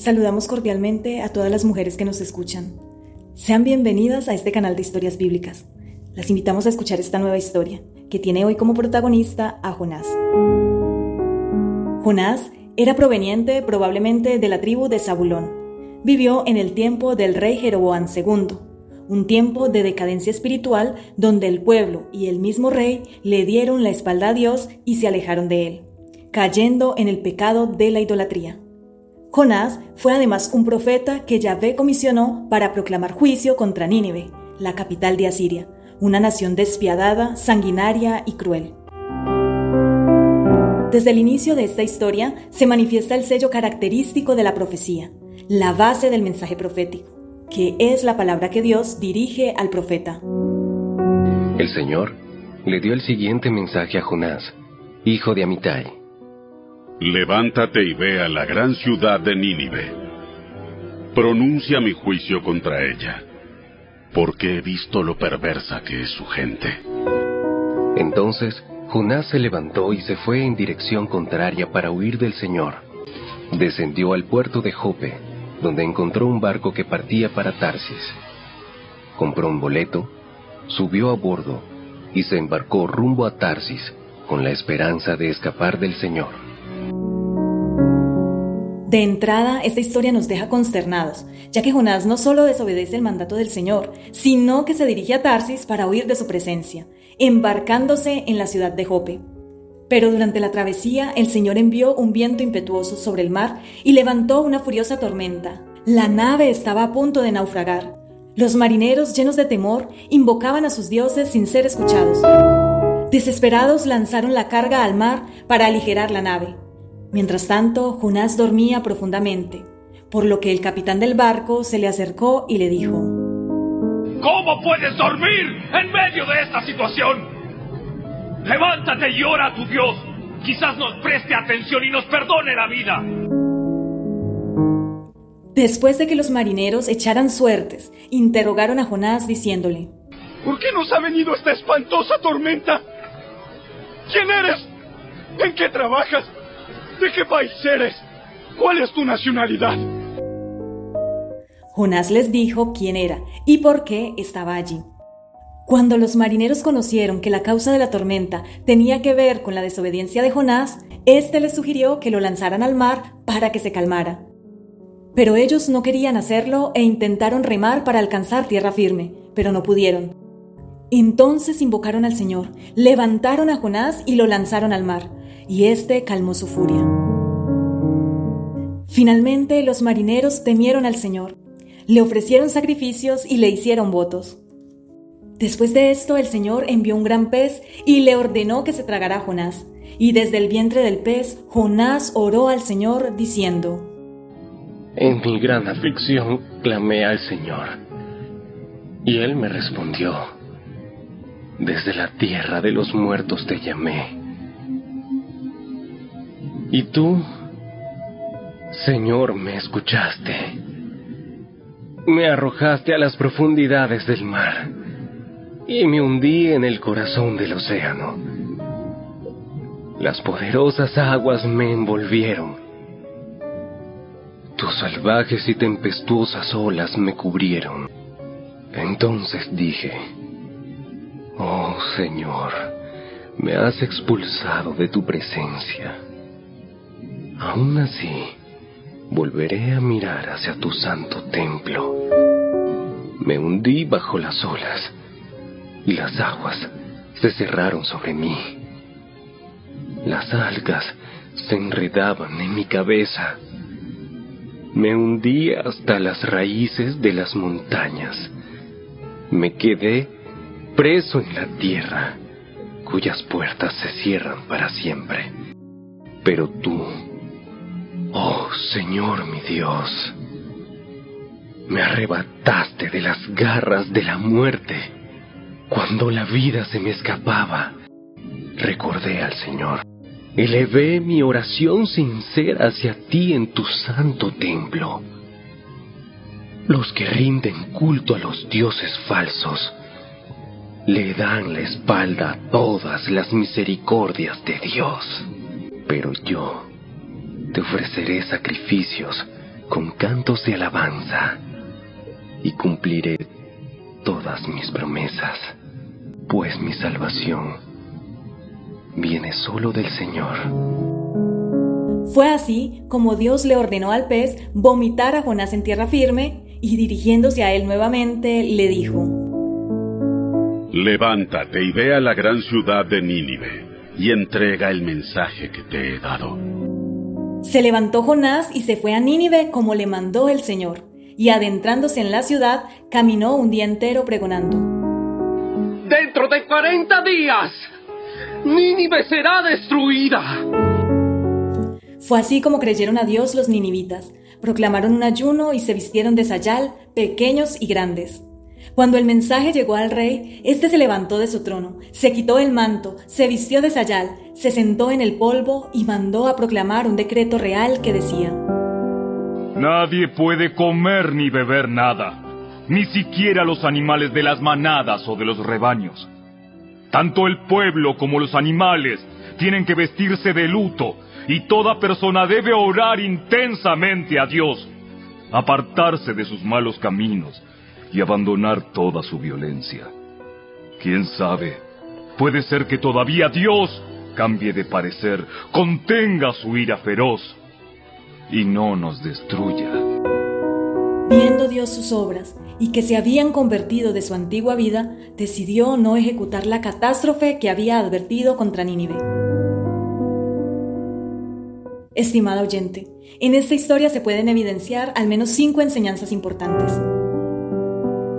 Saludamos cordialmente a todas las mujeres que nos escuchan. Sean bienvenidas a este canal de historias bíblicas. Las invitamos a escuchar esta nueva historia, que tiene hoy como protagonista a Jonás. Jonás era proveniente probablemente de la tribu de Zabulón. Vivió en el tiempo del rey Jeroboam II, un tiempo de decadencia espiritual donde el pueblo y el mismo rey le dieron la espalda a Dios y se alejaron de él, cayendo en el pecado de la idolatría. Jonás fue además un profeta que Yahvé comisionó para proclamar juicio contra Nínive, la capital de Asiria, una nación despiadada, sanguinaria y cruel. Desde el inicio de esta historia se manifiesta el sello característico de la profecía, la base del mensaje profético, que es la palabra que Dios dirige al profeta. El Señor le dio el siguiente mensaje a Jonás, hijo de Amitai. Levántate y ve a la gran ciudad de Nínive. Pronuncia mi juicio contra ella, porque he visto lo perversa que es su gente. Entonces Jonás se levantó y se fue en dirección contraria para huir del Señor. Descendió al puerto de Jope, donde encontró un barco que partía para Tarsis. Compró un boleto, subió a bordo y se embarcó rumbo a Tarsis con la esperanza de escapar del Señor. De entrada, esta historia nos deja consternados, ya que Jonás no solo desobedece el mandato del Señor, sino que se dirige a Tarsis para huir de su presencia, embarcándose en la ciudad de Jope. Pero durante la travesía, el Señor envió un viento impetuoso sobre el mar y levantó una furiosa tormenta. La nave estaba a punto de naufragar. Los marineros, llenos de temor, invocaban a sus dioses sin ser escuchados. Desesperados lanzaron la carga al mar para aligerar la nave. Mientras tanto, Jonás dormía profundamente, por lo que el capitán del barco se le acercó y le dijo, ¿Cómo puedes dormir en medio de esta situación? Levántate y ora a tu Dios. Quizás nos preste atención y nos perdone la vida. Después de que los marineros echaran suertes, interrogaron a Jonás diciéndole, ¿Por qué nos ha venido esta espantosa tormenta? ¿Quién eres? ¿En qué trabajas? ¿De qué país eres? ¿Cuál es tu nacionalidad? Jonás les dijo quién era y por qué estaba allí. Cuando los marineros conocieron que la causa de la tormenta tenía que ver con la desobediencia de Jonás, éste les sugirió que lo lanzaran al mar para que se calmara. Pero ellos no querían hacerlo e intentaron remar para alcanzar tierra firme, pero no pudieron. Entonces invocaron al Señor, levantaron a Jonás y lo lanzaron al mar y éste calmó su furia. Finalmente los marineros temieron al Señor, le ofrecieron sacrificios y le hicieron votos. Después de esto el Señor envió un gran pez y le ordenó que se tragara a Jonás. Y desde el vientre del pez, Jonás oró al Señor diciendo, En mi gran aflicción clamé al Señor, y Él me respondió, Desde la tierra de los muertos te llamé y tú, Señor, me escuchaste. Me arrojaste a las profundidades del mar y me hundí en el corazón del océano. Las poderosas aguas me envolvieron. Tus salvajes y tempestuosas olas me cubrieron. Entonces dije, Oh Señor, me has expulsado de tu presencia Aún así, volveré a mirar hacia tu santo templo. Me hundí bajo las olas y las aguas se cerraron sobre mí. Las algas se enredaban en mi cabeza. Me hundí hasta las raíces de las montañas. Me quedé preso en la tierra, cuyas puertas se cierran para siempre. Pero tú, Oh Señor mi Dios, me arrebataste de las garras de la muerte. Cuando la vida se me escapaba, recordé al Señor. Elevé mi oración sincera hacia ti en tu santo templo. Los que rinden culto a los dioses falsos le dan la espalda a todas las misericordias de Dios. Pero yo te ofreceré sacrificios con cantos de alabanza y cumpliré todas mis promesas, pues mi salvación viene solo del Señor. Fue así como Dios le ordenó al pez vomitar a Jonás en tierra firme y dirigiéndose a él nuevamente le dijo, Levántate y ve a la gran ciudad de Nínive y entrega el mensaje que te he dado. Se levantó Jonás y se fue a Nínive como le mandó el Señor, y adentrándose en la ciudad, caminó un día entero pregonando. Dentro de cuarenta días, Nínive será destruida. Fue así como creyeron a Dios los ninivitas, proclamaron un ayuno y se vistieron de sayal, pequeños y grandes. Cuando el mensaje llegó al rey, éste se levantó de su trono, se quitó el manto, se vistió de sayal, se sentó en el polvo y mandó a proclamar un decreto real que decía: Nadie puede comer ni beber nada, ni siquiera los animales de las manadas o de los rebaños. Tanto el pueblo como los animales tienen que vestirse de luto y toda persona debe orar intensamente a Dios, apartarse de sus malos caminos y abandonar toda su violencia. ¿Quién sabe? Puede ser que todavía Dios cambie de parecer, contenga su ira feroz y no nos destruya. Viendo Dios sus obras y que se habían convertido de su antigua vida, decidió no ejecutar la catástrofe que había advertido contra Nínive. Estimado oyente, en esta historia se pueden evidenciar al menos cinco enseñanzas importantes.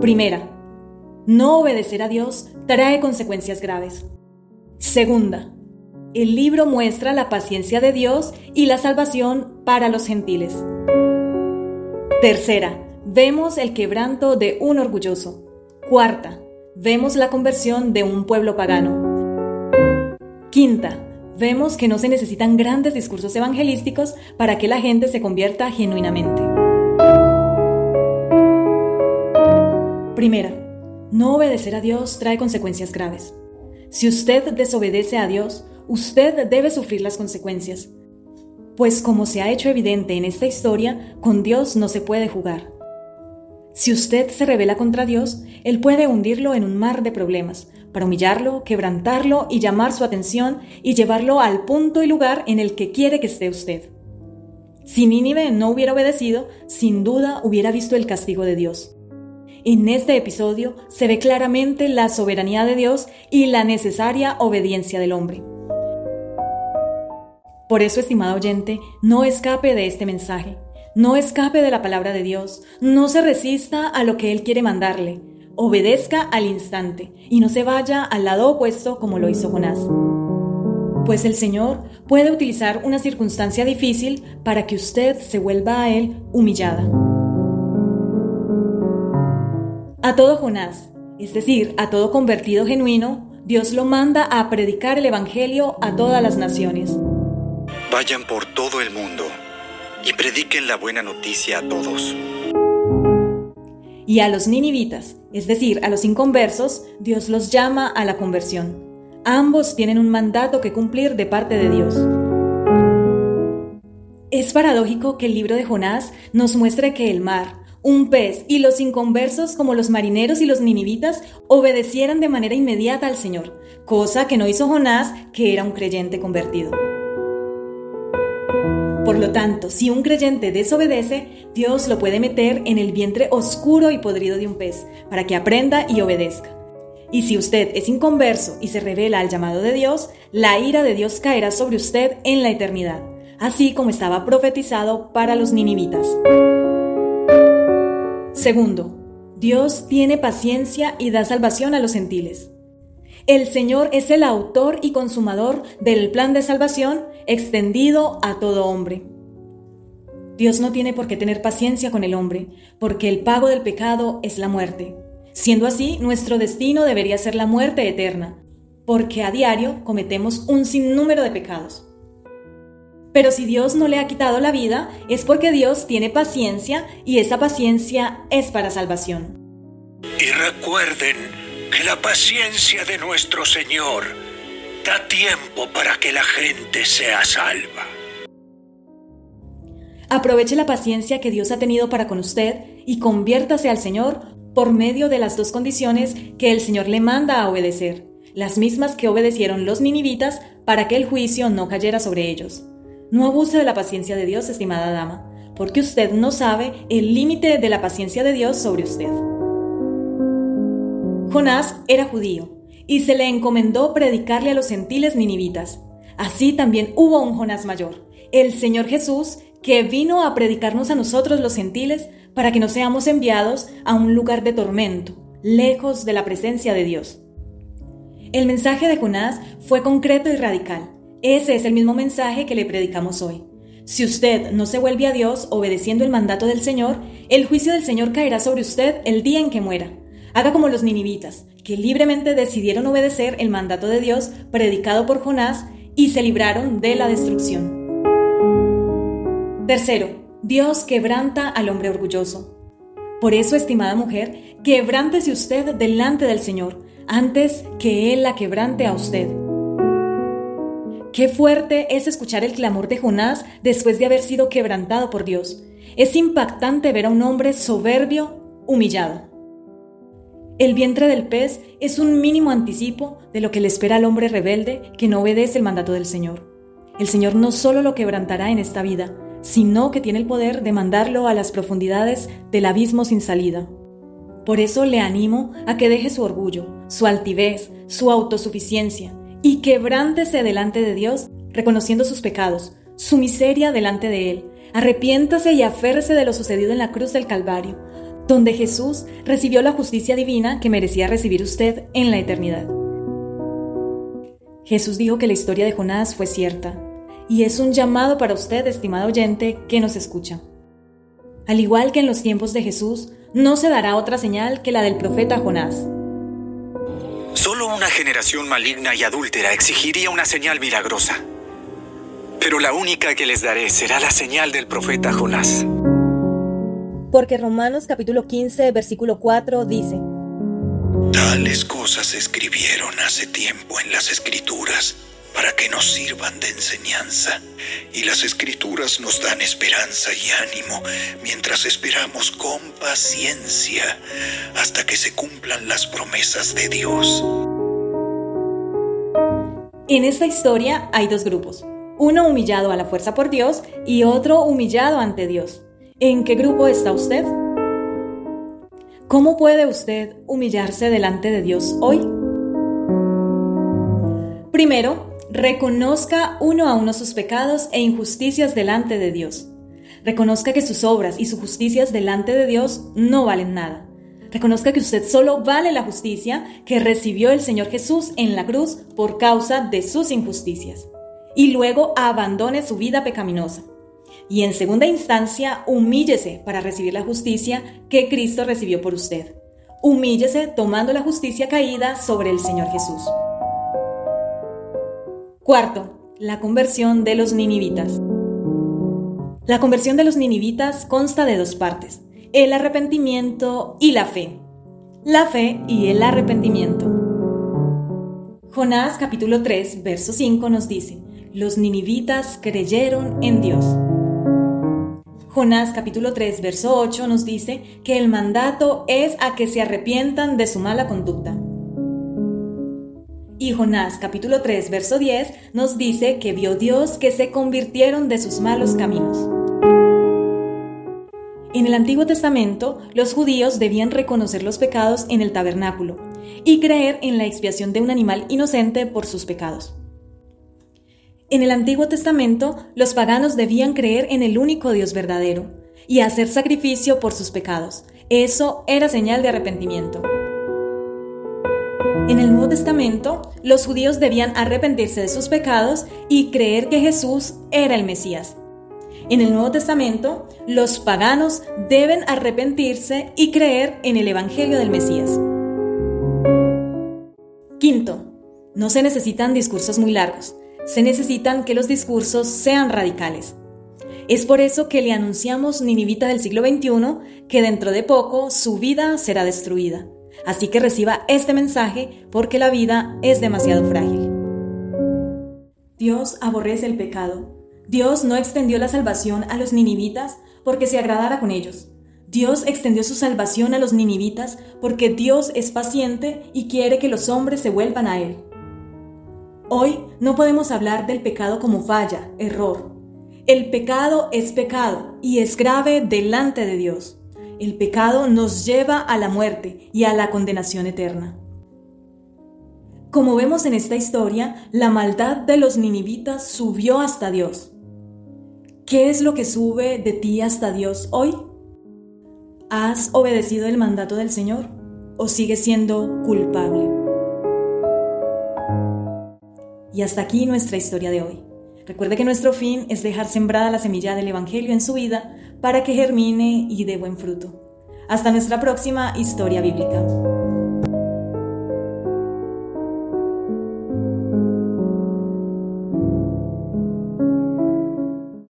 Primera, no obedecer a Dios trae consecuencias graves. Segunda, el libro muestra la paciencia de Dios y la salvación para los gentiles. Tercera, vemos el quebranto de un orgulloso. Cuarta, vemos la conversión de un pueblo pagano. Quinta, vemos que no se necesitan grandes discursos evangelísticos para que la gente se convierta genuinamente. Primera, no obedecer a Dios trae consecuencias graves. Si usted desobedece a Dios, usted debe sufrir las consecuencias. Pues como se ha hecho evidente en esta historia, con Dios no se puede jugar. Si usted se revela contra Dios, Él puede hundirlo en un mar de problemas, para humillarlo, quebrantarlo y llamar su atención y llevarlo al punto y lugar en el que quiere que esté usted. Si Nínive no hubiera obedecido, sin duda hubiera visto el castigo de Dios. En este episodio se ve claramente la soberanía de Dios y la necesaria obediencia del hombre. Por eso, estimado oyente, no escape de este mensaje, no escape de la palabra de Dios, no se resista a lo que Él quiere mandarle, obedezca al instante y no se vaya al lado opuesto como lo hizo Jonás. Pues el Señor puede utilizar una circunstancia difícil para que usted se vuelva a Él humillada. A todo Jonás, es decir, a todo convertido genuino, Dios lo manda a predicar el Evangelio a todas las naciones. Vayan por todo el mundo y prediquen la buena noticia a todos. Y a los ninivitas, es decir, a los inconversos, Dios los llama a la conversión. Ambos tienen un mandato que cumplir de parte de Dios. Es paradójico que el libro de Jonás nos muestre que el mar, un pez y los inconversos como los marineros y los ninivitas obedecieran de manera inmediata al Señor, cosa que no hizo Jonás, que era un creyente convertido. Por lo tanto, si un creyente desobedece, Dios lo puede meter en el vientre oscuro y podrido de un pez, para que aprenda y obedezca. Y si usted es inconverso y se revela al llamado de Dios, la ira de Dios caerá sobre usted en la eternidad, así como estaba profetizado para los ninivitas. Segundo, Dios tiene paciencia y da salvación a los gentiles. El Señor es el autor y consumador del plan de salvación extendido a todo hombre. Dios no tiene por qué tener paciencia con el hombre, porque el pago del pecado es la muerte. Siendo así, nuestro destino debería ser la muerte eterna, porque a diario cometemos un sinnúmero de pecados. Pero si Dios no le ha quitado la vida, es porque Dios tiene paciencia y esa paciencia es para salvación. Y recuerden que la paciencia de nuestro Señor da tiempo para que la gente sea salva. Aproveche la paciencia que Dios ha tenido para con usted y conviértase al Señor por medio de las dos condiciones que el Señor le manda a obedecer, las mismas que obedecieron los ninivitas para que el juicio no cayera sobre ellos. No abuse de la paciencia de Dios, estimada dama, porque usted no sabe el límite de la paciencia de Dios sobre usted. Jonás era judío y se le encomendó predicarle a los gentiles ninivitas. Así también hubo un Jonás mayor, el Señor Jesús, que vino a predicarnos a nosotros los gentiles para que no seamos enviados a un lugar de tormento, lejos de la presencia de Dios. El mensaje de Jonás fue concreto y radical. Ese es el mismo mensaje que le predicamos hoy. Si usted no se vuelve a Dios obedeciendo el mandato del Señor, el juicio del Señor caerá sobre usted el día en que muera. Haga como los ninivitas, que libremente decidieron obedecer el mandato de Dios predicado por Jonás y se libraron de la destrucción. Tercero, Dios quebranta al hombre orgulloso. Por eso, estimada mujer, quebrántese usted delante del Señor, antes que Él la quebrante a usted. Qué fuerte es escuchar el clamor de Jonás después de haber sido quebrantado por Dios. Es impactante ver a un hombre soberbio humillado. El vientre del pez es un mínimo anticipo de lo que le espera al hombre rebelde que no obedece el mandato del Señor. El Señor no solo lo quebrantará en esta vida, sino que tiene el poder de mandarlo a las profundidades del abismo sin salida. Por eso le animo a que deje su orgullo, su altivez, su autosuficiencia y quebrántese delante de Dios, reconociendo sus pecados, su miseria delante de Él. Arrepiéntase y aférrese de lo sucedido en la cruz del Calvario, donde Jesús recibió la justicia divina que merecía recibir usted en la eternidad. Jesús dijo que la historia de Jonás fue cierta, y es un llamado para usted, estimado oyente, que nos escucha. Al igual que en los tiempos de Jesús, no se dará otra señal que la del profeta Jonás. Solo una generación maligna y adúltera exigiría una señal milagrosa. Pero la única que les daré será la señal del profeta Jonás. Porque Romanos capítulo 15, versículo 4 dice, Tales cosas se escribieron hace tiempo en las escrituras para que nos sirvan de enseñanza. Y las escrituras nos dan esperanza y ánimo mientras esperamos con paciencia hasta que se cumplan las promesas de Dios. En esta historia hay dos grupos, uno humillado a la fuerza por Dios y otro humillado ante Dios. ¿En qué grupo está usted? ¿Cómo puede usted humillarse delante de Dios hoy? Primero, reconozca uno a uno sus pecados e injusticias delante de Dios. Reconozca que sus obras y sus justicias delante de Dios no valen nada. Reconozca que usted solo vale la justicia que recibió el Señor Jesús en la cruz por causa de sus injusticias. Y luego abandone su vida pecaminosa. Y en segunda instancia, humíllese para recibir la justicia que Cristo recibió por usted. Humíllese tomando la justicia caída sobre el Señor Jesús. Cuarto, la conversión de los ninivitas. La conversión de los ninivitas consta de dos partes, el arrepentimiento y la fe. La fe y el arrepentimiento. Jonás capítulo 3, verso 5 nos dice, los ninivitas creyeron en Dios. Jonás capítulo 3, verso 8 nos dice que el mandato es a que se arrepientan de su mala conducta. Y Jonás capítulo 3 verso 10 nos dice que vio Dios que se convirtieron de sus malos caminos. En el Antiguo Testamento, los judíos debían reconocer los pecados en el tabernáculo y creer en la expiación de un animal inocente por sus pecados. En el Antiguo Testamento, los paganos debían creer en el único Dios verdadero y hacer sacrificio por sus pecados. Eso era señal de arrepentimiento. En el Nuevo Testamento, los judíos debían arrepentirse de sus pecados y creer que Jesús era el Mesías. En el Nuevo Testamento, los paganos deben arrepentirse y creer en el Evangelio del Mesías. Quinto, no se necesitan discursos muy largos, se necesitan que los discursos sean radicales. Es por eso que le anunciamos Ninivita del siglo XXI que dentro de poco su vida será destruida. Así que reciba este mensaje porque la vida es demasiado frágil. Dios aborrece el pecado. Dios no extendió la salvación a los ninivitas porque se agradara con ellos. Dios extendió su salvación a los ninivitas porque Dios es paciente y quiere que los hombres se vuelvan a Él. Hoy no podemos hablar del pecado como falla, error. El pecado es pecado y es grave delante de Dios. El pecado nos lleva a la muerte y a la condenación eterna. Como vemos en esta historia, la maldad de los ninivitas subió hasta Dios. ¿Qué es lo que sube de ti hasta Dios hoy? ¿Has obedecido el mandato del Señor o sigues siendo culpable? Y hasta aquí nuestra historia de hoy. Recuerde que nuestro fin es dejar sembrada la semilla del Evangelio en su vida para que germine y dé buen fruto. Hasta nuestra próxima historia bíblica.